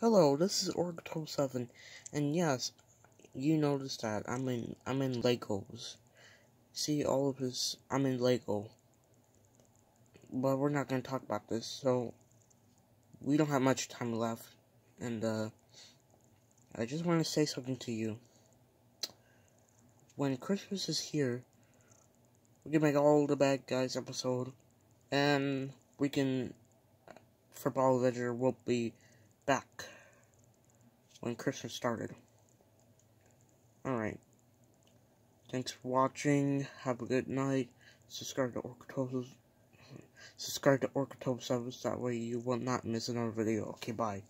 Hello, this is Orgto Seven, and yes, you noticed that I'm in I'm in Legos. See all of his I'm in Lego. But we're not gonna talk about this, so we don't have much time left, and uh, I just want to say something to you. When Christmas is here, we can make all the bad guys episode, and we can Football Avenger will be back when Christmas started. Alright. Thanks for watching. Have a good night. Subscribe to Orctopus. Subscribe to Orctopus that way you will not miss another video. Okay, bye.